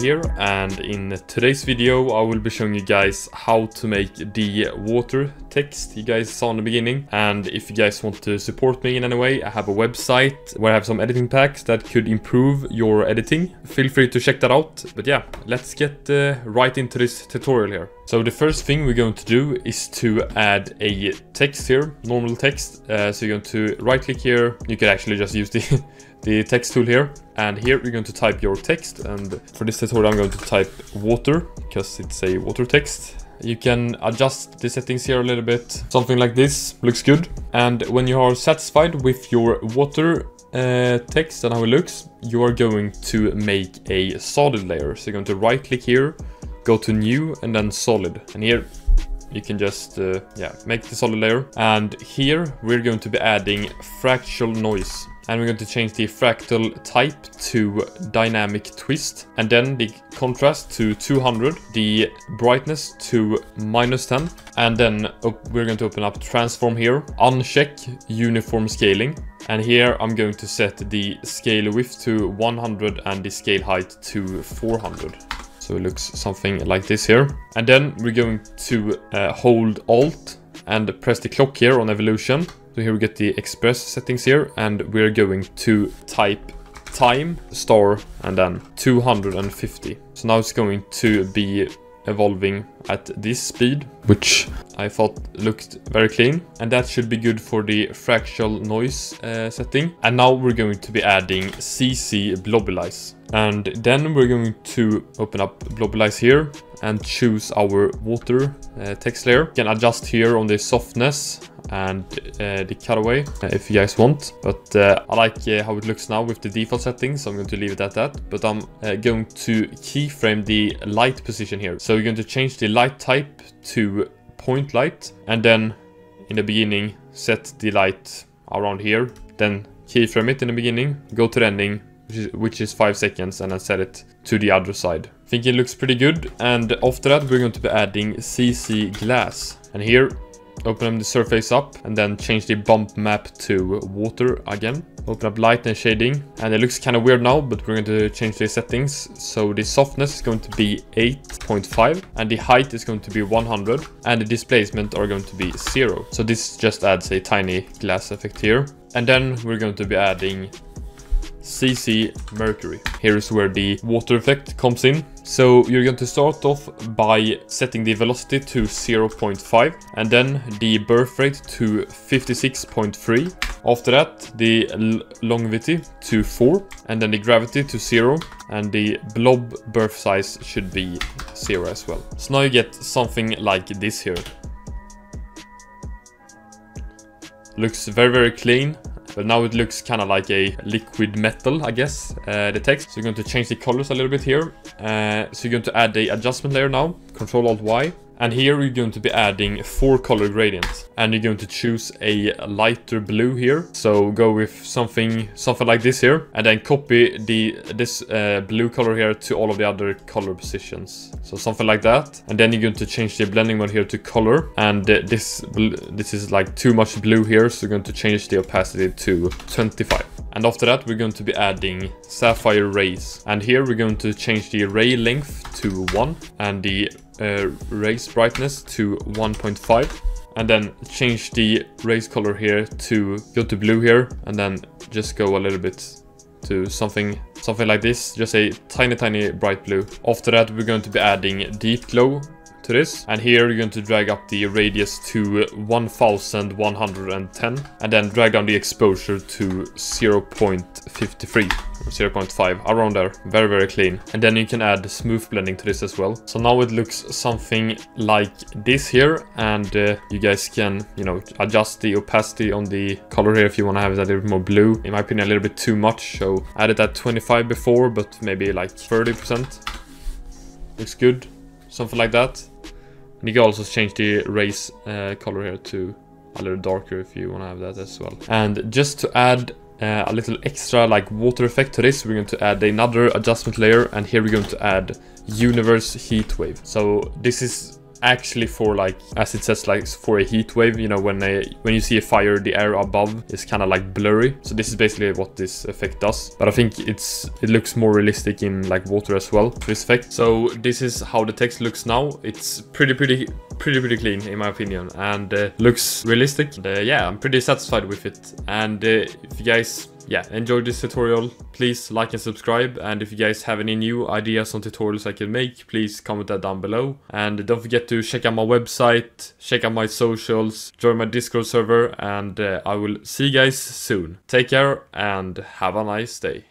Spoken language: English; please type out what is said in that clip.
here and in today's video I will be showing you guys how to make the water text you guys saw in the beginning. And if you guys want to support me in any way I have a website where I have some editing packs that could improve your editing. Feel free to check that out. But yeah let's get uh, right into this tutorial here. So the first thing we're going to do is to add a text here normal text. Uh, so you're going to right click here. You can actually just use the the text tool here and here you're going to type your text and for this tutorial I'm going to type water because it's a water text. You can adjust the settings here a little bit. Something like this looks good. And when you are satisfied with your water uh, text and how it looks you are going to make a solid layer. So you're going to right click here go to new and then solid. And here you can just uh, yeah make the solid layer. And here we're going to be adding fractal noise and we're going to change the fractal type to dynamic twist. And then the contrast to 200 the brightness to minus 10 and then we're going to open up transform here. Uncheck uniform scaling. And here I'm going to set the scale width to 100 and the scale height to 400 so it looks something like this here. And then we're going to uh, hold alt and press the clock here on evolution so here we get the express settings here and we're going to type time star and then 250. So now it's going to be evolving at this speed, which I thought looked very clean. And that should be good for the fractal noise uh, setting. And now we're going to be adding CC Blobulize. And then we're going to open up Blobulize here and choose our water uh, text layer. You can adjust here on the softness and uh, the cutaway uh, if you guys want. But uh, I like uh, how it looks now with the default settings, so I'm going to leave it at that. But I'm going to keyframe the light position here. So we're going to change the light type to point light and then in the beginning set the light around here. Then keyframe it in the beginning, go to the ending, which is, 5 seconds and then set it to the other side. I think it looks pretty good and after that we're going to be adding CC glass and here Open the surface up and then change the bump map to water again. Open up light and shading and it looks kind of weird now but we're going to change the settings. So the softness is going to be 8.5 and the height is going to be 100 and the displacement are going to be 0. So this just adds a tiny glass effect here. And then we're going to be adding CC Mercury. Here is where the water effect comes in. So you're going to start off by setting the velocity to 0.5 and then the birth rate to 56.3. After that the longevity to 4 and then the gravity to 0 and the blob birth size should be 0 as well. So now you get something like this here. Looks very very clean but now it looks kind of like a liquid metal, I guess, uh, the text. So you're going to change the colors a little bit here. Uh, so you're going to add the adjustment layer now, Control Alt Y. And here you're going to be adding four color gradients. And you're going to choose a lighter blue here. So go with something something like this here. And then copy the this uh, blue color here to all of the other color positions. So something like that. And then you're going to change the blending mode here to color. And uh, this, this is like too much blue here. So you're going to change the opacity to 25. And after that, we're going to be adding Sapphire Rays. And here we're going to change the ray length to 1 and the uh, rays brightness to 1.5 and then change the rays color here to go to blue here and then just go a little bit to something something like this. Just a tiny tiny bright blue. After that we're going to be adding deep glow to this. And here you're going to drag up the radius to 1110 and then drag down the exposure to 0.53 0.5 around there. Very very clean. And then you can add smooth blending to this as well. So now it looks something like this here and uh, you guys can you know adjust the opacity on the color here if you want to have it a little bit more blue. In my opinion a little bit too much so I added that 25 before but maybe like 30 percent. Looks good. Something like that and you can also change the rays uh, color here to a little darker if you want to have that as well. And just to add uh, a little extra like water effect to this, we're going to add another adjustment layer and here we're going to add universe heat wave. So this is actually for like, as it says, like for a heat wave. You know, when a, when you see a fire, the air above is kind of like blurry. So this is basically what this effect does. But I think it's it looks more realistic in like water as well. This effect. So this is how the text looks now. It's pretty pretty pretty pretty clean in my opinion and uh, looks realistic. And, uh, yeah, I'm pretty satisfied with it. And uh, if you guys yeah, enjoyed this tutorial, please like and subscribe. And if you guys have any new ideas on tutorials I can make, please comment that down below. And don't forget to check out my website, check out my socials, join my Discord server, and uh, I will see you guys soon. Take care and have a nice day.